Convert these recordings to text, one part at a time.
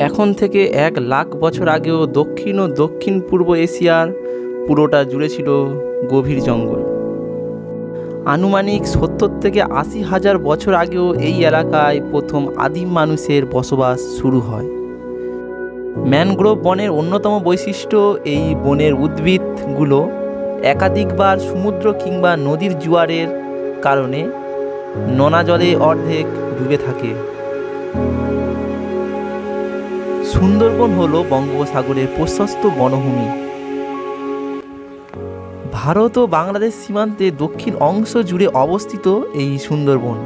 এখন থেকে এক লাখ বছর আগেও দক্ষিণ ও দক্ষিণ পূর্ব এশিয়ার পুরোটা জুড়ে ছিল গভীর জঙ্গল। আনুমানিক সত্তর থেকে আশি হাজার বছর আগেও এই এলাকায় প্রথম আদিম মানুষের বসবাস শুরু হয়। ম্যানগ্রোভ বনের অন্যতম বৈশিষ্ট্য এই বনের উদ্ভিদগুলো একাধিকবার সমুদ্র কিংবা নদীর জোয়ারের কারণে নোনা জলে অর্ধেক ডুবে থাকে। সুন্দরবন হল বঙ্গোপসাগরের প্রশস্ত বনভূমি। ভারত ও বাংলাদেশ সীমান্তে দক্ষিণ অংশ জুড়ে অবস্থিত এই সুন্দরবন।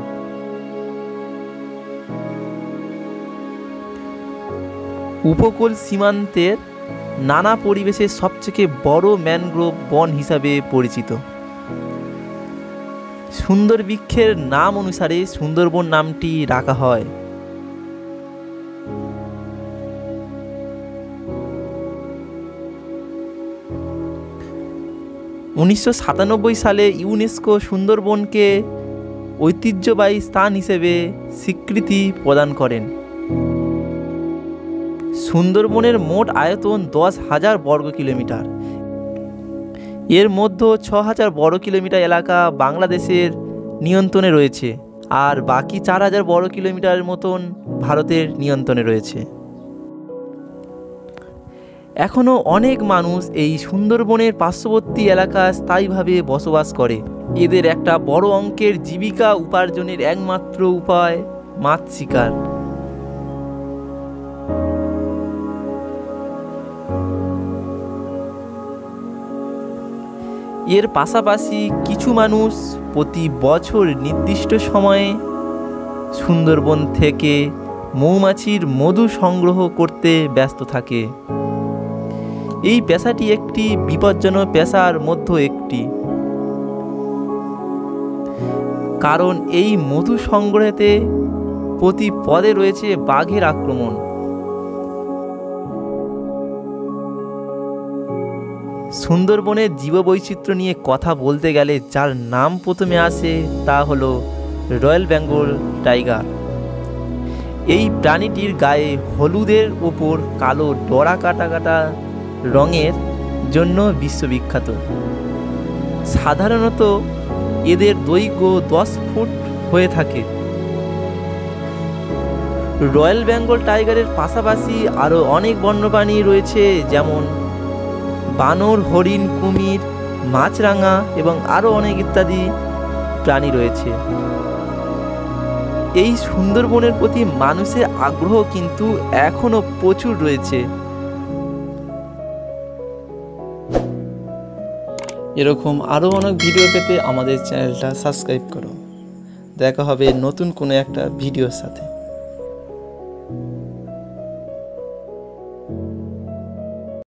উপকূল সীমান্তের নানা পরিবেশের সবথেকে বড় ম্যানগ্রোভ বন হিসাবে পরিচিত। সুন্দর বৃক্ষের নাম অনুসারে সুন্দরবন নামটি রাখা হয়। উনিশশো সাতানব্বই সালে ইউনেস্কো সুন্দরবনকে ঐতিহ্যবাহী স্থান হিসেবে স্বীকৃতি প্রদান করেন। সুন্দরবনের মোট আয়তন দশ হাজার বর্গ কিলোমিটার। এর মধ্যে ছ হাজার বর্গ কিলোমিটার এলাকা বাংলাদেশের নিয়ন্ত্রণে রয়েছে, আর বাকি চার হাজার বর্গ কিলোমিটারের মতন ভারতের নিয়ন্ত্রণে রয়েছে। এখনও অনেক মানুষ এই সুন্দরবনের পার্শ্ববর্তী এলাকায় স্থায়ীভাবে বসবাস করে। এদের একটা বড় অঙ্কের জীবিকা উপার্জনের একমাত্র উপায় মাছ শিকার। এর পাশাপাশি কিছু মানুষ প্রতি বছর নির্দিষ্ট সময়ে সুন্দরবন থেকে মৌমাছির মধু সংগ্রহ করতে ব্যস্ত থাকে। এই পেশাটি একটি বিপজ্জনক পেশার মধ্যে একটি। কারণ এই মধু সংগ্রহেতে প্রতি পদে রয়েছে বাঘের আক্রমণ। সুন্দরবনের জীববৈচিত্র্য নিয়ে কথা বলতে গেলে যার নাম প্রথমে আসে তা হলো রয়্যাল বেঙ্গল টাইগার। এই প্রাণীটির গায়ে হলুদের ওপর কালো ডরা কাটা কাটা রঙের জন্য বিশ্ববিখ্যাত। সাধারণত এদের দৈর্ঘ্য দশ ফুট হয়ে থাকে। রয়্যাল বেঙ্গল টাইগারের পাশাপাশি আরও অনেক বন্যপ্রাণী রয়েছে, যেমন বানর, হরিণ, কুমির, মাছরাঙা এবং আরও অনেক ইত্যাদি প্রাণী রয়েছে। এই সুন্দরবনের প্রতি মানুষের আগ্রহ কিন্তু এখনও প্রচুর রয়েছে। এরকম আরও অনেক ভিডিও পেতে আমাদের চ্যানেলটা সাবস্ক্রাইব করো। দেখা হবে নতুন কোনো একটা ভিডিওর সাথে।